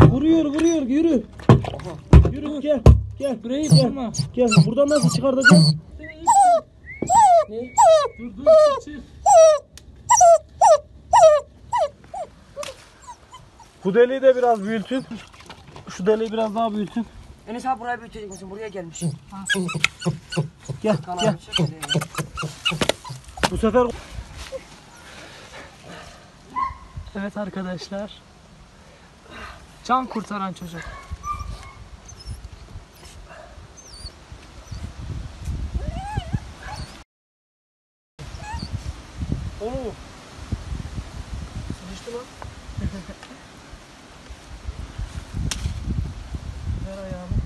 Vuruyor vuruyor yürü. Aha. Yürü gel. Gel. Burayı Gel. vurma. Gel. Buradan nasıl çıkartacağım? Ne? Dur dur çık. Bu deliği de biraz büyütün. Şu deliği biraz daha büyütün. Enes abi buraya büyütecek misin? Buraya gelmiş. Gel Kan gel. Bu sefer Evet arkadaşlar. Can kurtaran çocuk. onu Sıkıştı lan. Ver ayağını.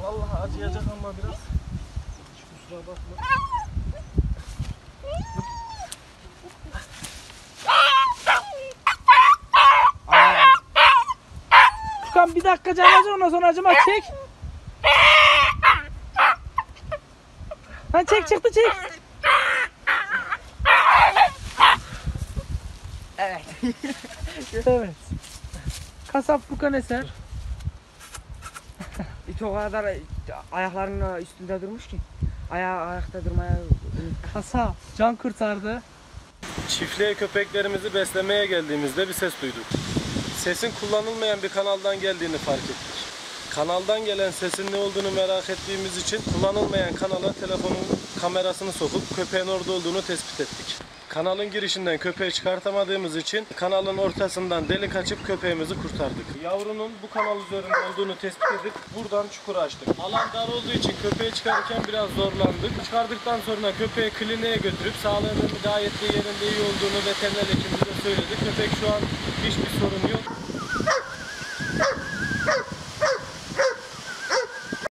Vallahi acıyacak ama biraz. Kusura bakma. Furkan bir dakika can acı ondan sonra acıma çek. Lan çek çıktı çek. Evet. Evet. Kasap Furkan Eser. İt o kadar ayaklarının üstünde durmuş ki. Ayağı ayakta durmaya Kasap can kurtardı. Çiftliğe köpeklerimizi beslemeye geldiğimizde bir ses duyduk. Sesin kullanılmayan bir kanaldan geldiğini fark ettik. Kanaldan gelen sesin ne olduğunu merak ettiğimiz için kullanılmayan kanala telefonun kamerasını sokup köpeğin orada olduğunu tespit ettik. Kanalın girişinden köpeği çıkartamadığımız için kanalın ortasından delik açıp köpeğimizi kurtardık. Yavrunun bu kanal üzerinde olduğunu tespit edip buradan çukur açtık. Alan dar olduğu için köpeği çıkarırken biraz zorlandık. Çıkardıktan sonra köpeği kliniğe götürüp sağlığının de yerinde iyi olduğunu veteriner hekimimize söyledik. Köpek şu an hiçbir sorun yok.